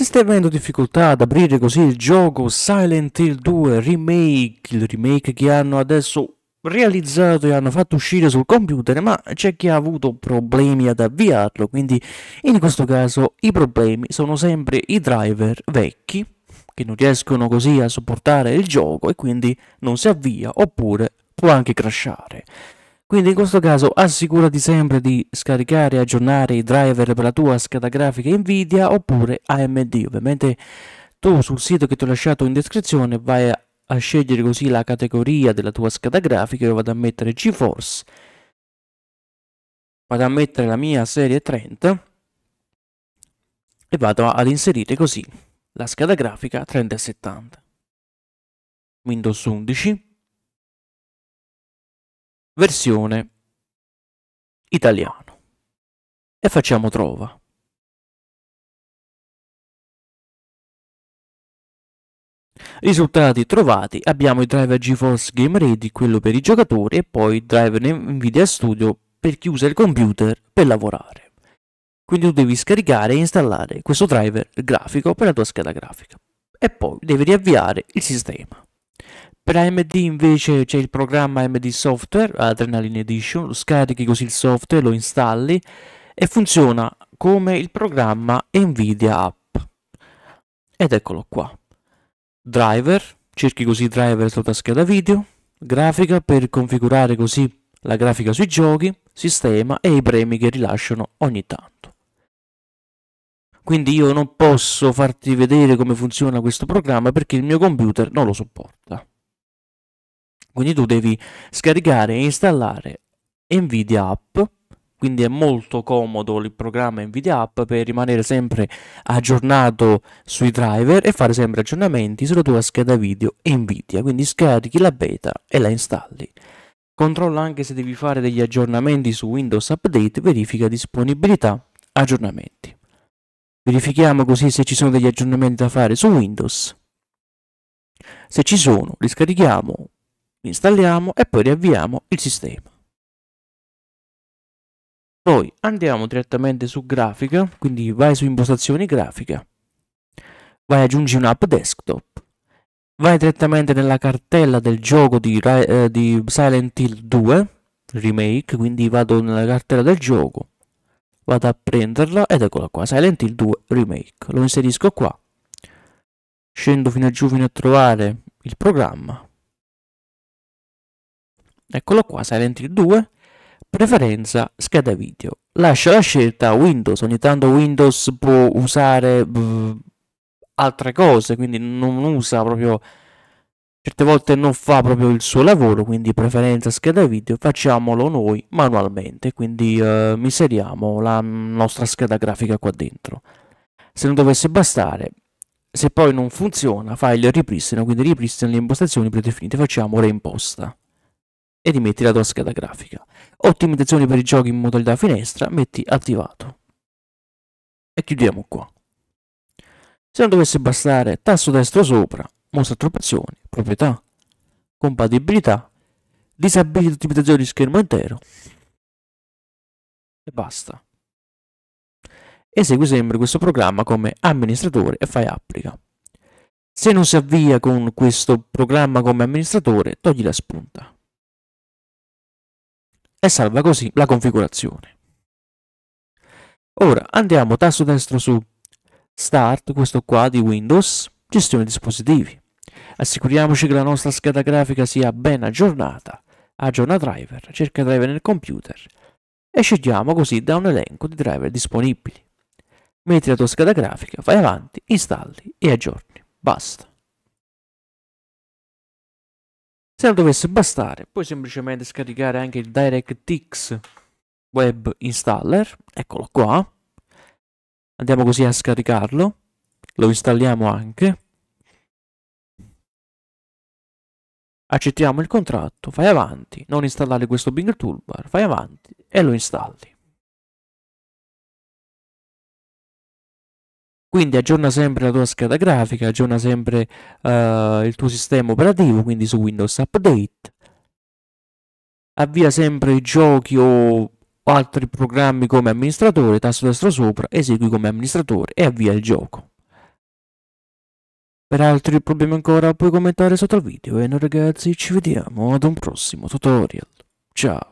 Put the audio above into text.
Se stai avendo difficoltà ad aprire così il gioco Silent Hill 2 Remake, il remake che hanno adesso realizzato e hanno fatto uscire sul computer, ma c'è chi ha avuto problemi ad avviarlo, quindi in questo caso i problemi sono sempre i driver vecchi che non riescono così a sopportare il gioco e quindi non si avvia oppure può anche crashare. Quindi in questo caso assicurati sempre di scaricare e aggiornare i driver per la tua scheda grafica Nvidia oppure AMD. Ovviamente tu sul sito che ti ho lasciato in descrizione vai a a scegliere così la categoria della tua scheda grafica, io vado a mettere GeForce, vado a mettere la mia serie 30 e vado ad inserire così la scheda grafica 3070. Windows 11, versione italiano. E facciamo trova. Risultati trovati, abbiamo il driver GeForce Game Ready, quello per i giocatori, e poi il driver Nvidia Studio per chi usa il computer per lavorare. Quindi tu devi scaricare e installare questo driver grafico per la tua scheda grafica. E poi devi riavviare il sistema. Per AMD invece c'è il programma AMD Software, Adrenaline Edition, lo scarichi così il software, lo installi e funziona come il programma Nvidia App. Ed eccolo qua driver, cerchi così driver sulla scheda video, grafica per configurare così la grafica sui giochi, sistema e i premi che rilasciano ogni tanto. Quindi io non posso farti vedere come funziona questo programma perché il mio computer non lo sopporta. Quindi tu devi scaricare e installare Nvidia App quindi è molto comodo il programma Nvidia App per rimanere sempre aggiornato sui driver e fare sempre aggiornamenti sulla tua scheda video Nvidia, quindi scarichi la beta e la installi. Controlla anche se devi fare degli aggiornamenti su Windows Update, verifica disponibilità, aggiornamenti. Verifichiamo così se ci sono degli aggiornamenti da fare su Windows. Se ci sono, li scarichiamo, installiamo e poi riavviamo il sistema. Poi andiamo direttamente su grafica, quindi vai su impostazioni grafica, vai aggiungi un'app desktop, vai direttamente nella cartella del gioco di, eh, di Silent Hill 2 remake, quindi vado nella cartella del gioco, vado a prenderla ed eccola qua, Silent Hill 2 remake, lo inserisco qua, scendo fino a giù fino a trovare il programma, eccolo qua, Silent Hill 2 Preferenza scheda video. Lascia la scelta a Windows, ogni tanto Windows può usare bh, altre cose, quindi non usa proprio certe volte non fa proprio il suo lavoro, quindi preferenza scheda video, facciamolo noi manualmente, quindi eh, miseriamo la nostra scheda grafica qua dentro. Se non dovesse bastare, se poi non funziona, fai il ripristino, quindi ripristina le impostazioni predefinite, facciamo reimposta e rimetti la tua scheda grafica. Ottimizzazioni per i giochi in modalità finestra, metti attivato. E chiudiamo qua. Se non dovesse bastare, tasto destro sopra, mostra troppe opzioni, proprietà, compatibilità, disabilita ottimizzazione di schermo intero e basta. Esegui sempre questo programma come amministratore e fai applica. Se non si avvia con questo programma come amministratore, togli la spunta e salva così la configurazione. Ora andiamo tasto destro su Start, questo qua di Windows, gestione dispositivi. Assicuriamoci che la nostra scheda grafica sia ben aggiornata. Aggiorna driver, cerca driver nel computer e scegliamo così da un elenco di driver disponibili. Metti la tua scheda grafica, vai avanti, installi e aggiorni. Basta. Se non dovesse bastare, puoi semplicemente scaricare anche il DirectX Web Installer, eccolo qua. Andiamo così a scaricarlo, lo installiamo anche. Accettiamo il contratto, fai avanti, non installare questo Bing Toolbar, fai avanti e lo installi. Quindi aggiorna sempre la tua scheda grafica, aggiorna sempre uh, il tuo sistema operativo, quindi su Windows Update. Avvia sempre i giochi o altri programmi come amministratore, tasto destro sopra, esegui come amministratore e avvia il gioco. Per altri problemi ancora puoi commentare sotto il video e noi ragazzi ci vediamo ad un prossimo tutorial. Ciao!